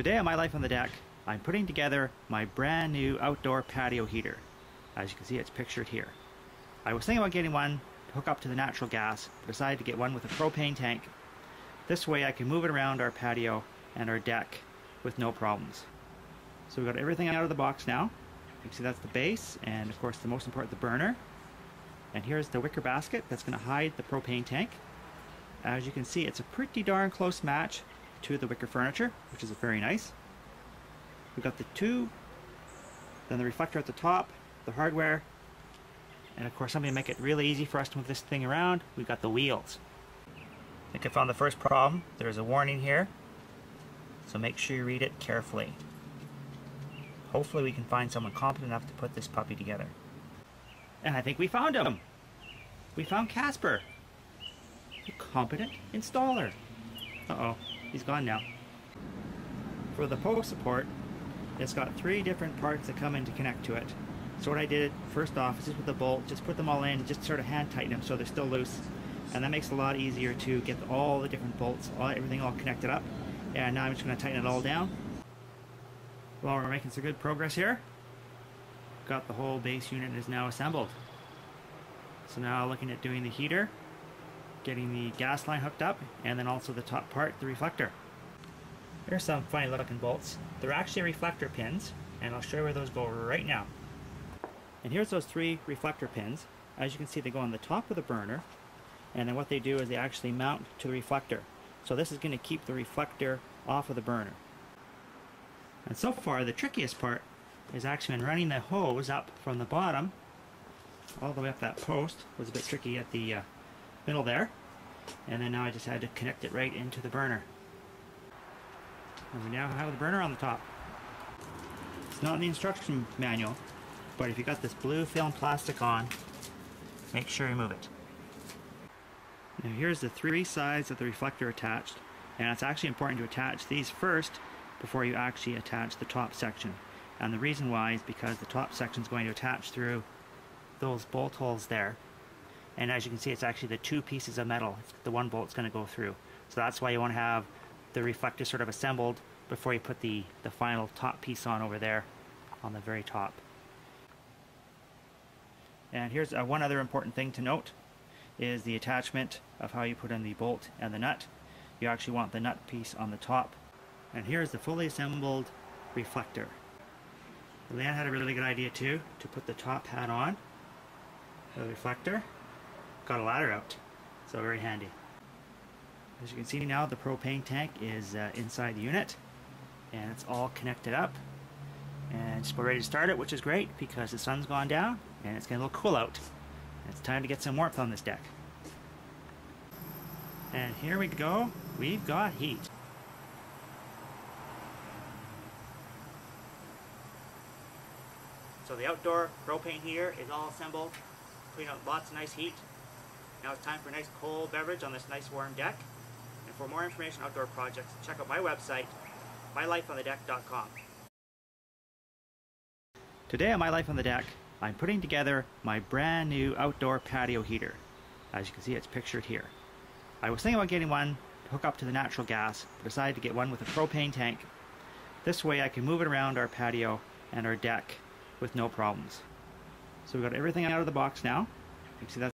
Today on My Life on the Deck, I'm putting together my brand new outdoor patio heater. As you can see, it's pictured here. I was thinking about getting one to hook up to the natural gas, but decided to get one with a propane tank. This way I can move it around our patio and our deck with no problems. So we've got everything out of the box now. You can see that's the base, and of course the most important, the burner. And here's the wicker basket that's going to hide the propane tank. As you can see, it's a pretty darn close match to the wicker furniture, which is very nice. We've got the tube, then the reflector at the top, the hardware, and of course something to make it really easy for us to move this thing around, we've got the wheels. I think I found the first problem. There's a warning here, so make sure you read it carefully. Hopefully we can find someone competent enough to put this puppy together. And I think we found him! We found Casper! A competent installer! Uh-oh. He's gone now. For the post support, it's got three different parts that come in to connect to it. So what I did first off is just with the bolt, just put them all in, just sort of hand tighten them so they're still loose. And that makes it a lot easier to get all the different bolts, all, everything all connected up. And now I'm just going to tighten it all down. Well, we're making some good progress here. Got the whole base unit is now assembled. So now looking at doing the heater getting the gas line hooked up, and then also the top part, the reflector. Here's some funny looking bolts. They're actually reflector pins, and I'll show you where those go right now. And here's those three reflector pins. As you can see, they go on the top of the burner, and then what they do is they actually mount to the reflector. So this is going to keep the reflector off of the burner. And so far, the trickiest part is actually in running the hose up from the bottom all the way up that post was a bit tricky at the uh, middle there. And then now I just had to connect it right into the burner. And we now have the burner on the top. It's not in the instruction manual, but if you got this blue film plastic on, make sure you move it. Now here's the three sides of the reflector attached, and it's actually important to attach these first before you actually attach the top section. And the reason why is because the top section is going to attach through those bolt holes there and as you can see it's actually the two pieces of metal the one bolt's going to go through. So that's why you want to have the reflector sort of assembled before you put the the final top piece on over there on the very top. And here's uh, one other important thing to note is the attachment of how you put in the bolt and the nut. You actually want the nut piece on the top. And here's the fully assembled reflector. Leanne had a really good idea too to put the top hat on the reflector got a ladder out. So very handy. As you can see now, the propane tank is uh, inside the unit and it's all connected up. And just ready to start it, which is great because the sun's gone down and it's getting a little cool out. It's time to get some warmth on this deck. And here we go, we've got heat. So the outdoor propane heater is all assembled, putting out lots of nice heat. Now it's time for a nice cold beverage on this nice warm deck. And for more information on outdoor projects, check out my website, mylifeonthedeck.com. Today on My Life on the Deck, I'm putting together my brand new outdoor patio heater. As you can see, it's pictured here. I was thinking about getting one to hook up to the natural gas, but decided to get one with a propane tank. This way I can move it around our patio and our deck with no problems. So we've got everything out of the box now. You can see that